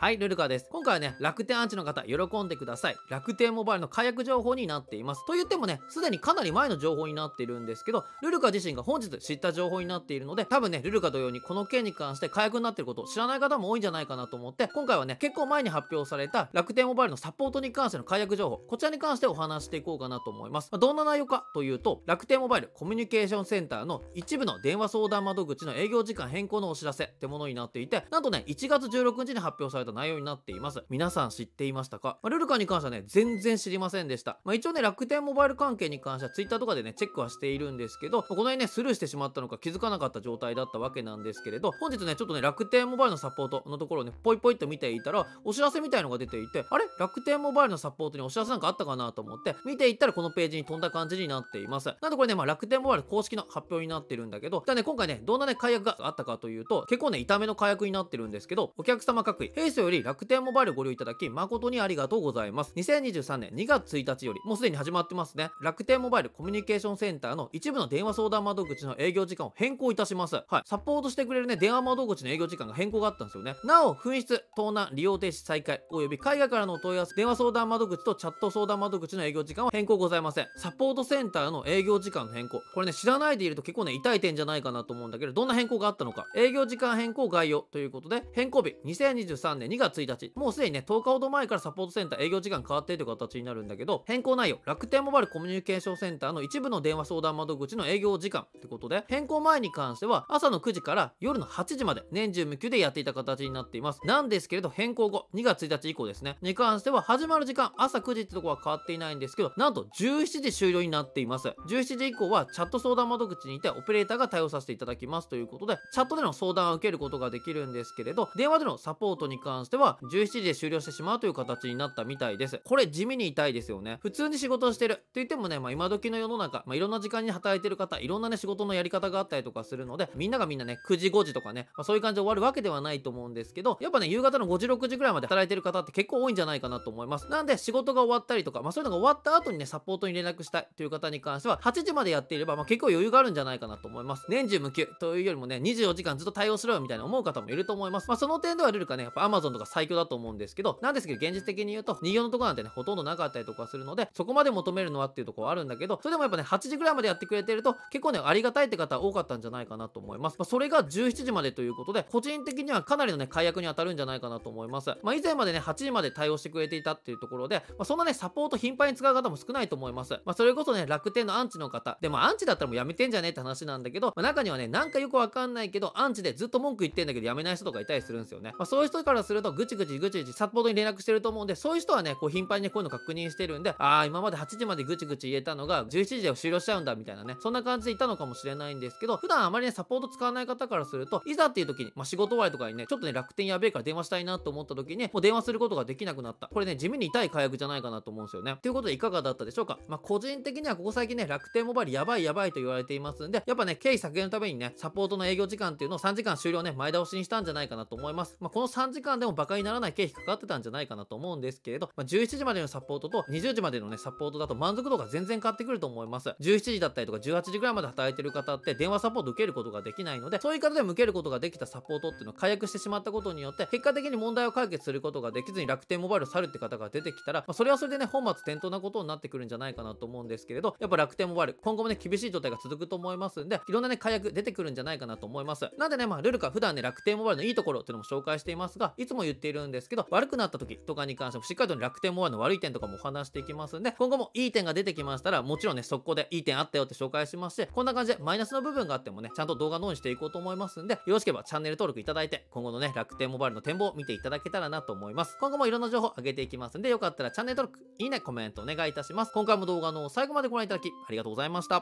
はい、ルルカです。今回はね、楽天アンチの方、喜んでください。楽天モバイルの解約情報になっています。と言ってもね、すでにかなり前の情報になっているんですけど、ルルカ自身が本日知った情報になっているので、多分ね、ルルカ同様にこの件に関して解約になっていることを知らない方も多いんじゃないかなと思って、今回はね、結構前に発表された楽天モバイルのサポートに関しての解約情報、こちらに関してお話していこうかなと思います。まあ、どんな内容かというと、楽天モバイルコミュニケーションセンターの一部の電話相談窓口の営業時間変更のお知らせってものになっていて、なんとね、1月16日に発表された内容になっています。皆さん知っていましたか、まあ、ルルカに関してはね、全然知りませんでした。まあ、一応ね、楽天モバイル関係に関しては Twitter とかでね、チェックはしているんですけど、まあ、この辺ね、スルーしてしまったのか気づかなかった状態だったわけなんですけれど、本日ね、ちょっとね、楽天モバイルのサポートのところをね、ポイポイっと見ていたら、お知らせみたいのが出ていて、あれ？楽天モバイルのサポートにお知らせなんかあったかなと思って、見ていったらこのページに飛んだ感じになっています。なんでこれね、まあ、楽天モバイル公式の発表になってるんだけど、じゃあね、今回ね、どんなね、解約があったかというと、結構ね、痛めの解約になってるんですけど、お客様各位、平成より楽天モバイルご利用いただき、誠にありがとうございます。2023年2月1日より、もうすでに始まってますね。楽天モバイルコミュニケーションセンターの一部の電話相談窓口の営業時間を変更いたします。はい。サポートしてくれるね、電話窓口の営業時間が変更があったんですよね。なお、紛失、盗難、利用停止再開、及び海外からのお問い合わせ、電話相談窓口とチャット相談窓口の営業時間は変更ございません。サポートセンターの営業時間の変更。これね、知らないでいると結構ね、痛い点じゃないかなと思うんだけど、どんな変更があったのか。営業時間変更概要ということで、変更日、2023年2月1日。もうすでにね、10日ほど前からサポートセンター営業時間変わってという形になるんだけど、変更内容、楽天モバイルコミュニケーションセンターの一部の電話相談窓口の営業時間ってことで、変更前に関しては朝の9時から夜の8時まで年中無休でやっていた形になっています。なんですけれど、変更後、2月1日以降ですね、に関しては始まる時間、朝9時ってとこは変わっていないんですけど、なんと17時終了になっています。17時以降はチャット相談窓口にてオペレーターが対応させていただきますということで、チャットでの相談を受けることができるんですけれど、電話でのサポートに関関しては17時で終了してしまうという形になったみたいです。これ地味に痛いですよね。普通に仕事をしてるって言ってもね、まあ、今時の世の中、まあ、いろんな時間に働いてる方、いろんなね、仕事のやり方があったりとかするので、みんながみんなね、9時5時とかね、まあ、そういう感じで終わるわけではないと思うんですけど、やっぱね、夕方の5時6時ぐらいまで働いてる方って結構多いんじゃないかなと思います。なんで、仕事が終わったりとか、まあ、そういうのが終わった後にね、サポートに連絡したいという方に関しては、8時までやっていれば、まあ、結構余裕があるんじゃないかなと思います。年中無休というよりもね、24時間ずっと対応しろよみたいな思う方もいると思います。まあ、その点ではルルかね、やっぱ Amazon とか最強だと思うんですけど、なんですけど、現実的に言うと、2行のとこなんてね、ほとんどなかったりとかするので、そこまで求めるのはっていうところはあるんだけど、それでもやっぱね、8時ぐらいまでやってくれてると、結構ね、ありがたいって方多かったんじゃないかなと思います。まあ、それが17時までということで、個人的にはかなりのね、解約に当たるんじゃないかなと思います。まあ、以前までね、8時まで対応してくれていたっていうところで、まあ、そんなね、サポート頻繁に使う方も少ないと思います。まあ、それこそね、楽天のアンチの方、でもアンチだったらもうやめてんじゃねえって話なんだけど、まあ、中にはね、なんかよくわかんないけど、アンチでずっと文句言ってんだけど、やめない人とかいたりするんですよね。まあ、そういう人からすると、ぐちぐちぐちぐちサポートに連絡してると思うんで、そういう人はね、こう頻繁に、こういうの確認してるんで、ああ、今まで8時までぐちぐち言えたのが11時で終了しちゃうんだみたいなね、そんな感じでいたのかもしれないんですけど、普段あまりね、サポート使わない方からすると、いざっていう時に、まあ、仕事終わりとかにね、ちょっとね、楽天やべえから電話したいなと思った時に、もう電話することができなくなった。これね、地味に痛い火薬じゃないかなと思うんですよね。ということでいかがだったでしょうかまあ、個人的にはここ最近ね、楽天モバイルやばいやばいと言われていますんで、やっぱね、経費削減のためにね、サポートの営業時間っていうのを3時間終了ね、前倒しにしたんじゃないかなと思います。まあ、この3時間でも馬鹿にならない経費かかってたんじゃないかなと思うんですけれど、まあ、17時までのサポートと20時までのね、サポートだと満足度が全然変わってくると思います。17時だったりとか18時ぐらいまで働いてる方って電話サポート受けることができないので、そういう方でも受けることができたサポートっていうのを解約してしまったことによって、結果的に問題を解決することができずに楽天モバイルを去るって方が出てきたら、まあ、それはそれでね、本末転倒なことになってくるんじゃないかなと思うんですけれど、やっぱ楽天モバイル、今後もね、厳しい状態が続くと思いますんで、いろんなね、解約出てくるんじゃないかなと思います。なんでね、まあ、ルルカ普段ね、楽天モバイルのいいところっていうのも紹介していますが、いつも言っているんですけど、悪くなった時とかに関してもしっかりと、ね、楽天モバイルの悪い点とかもお話していきますんで、今後もいい点が出てきましたら、もちろんね、速攻でいい点あったよって紹介しまして、こんな感じでマイナスの部分があってもね、ちゃんと動画のオンしていこうと思いますんで、よろしければチャンネル登録いただいて、今後のね、楽天モバイルの展望を見ていただけたらなと思います。今後もいろんな情報上げていきますんで、よかったらチャンネル登録、いいね、コメントお願いいたします。今回も動画の最後までご覧いただき、ありがとうございました。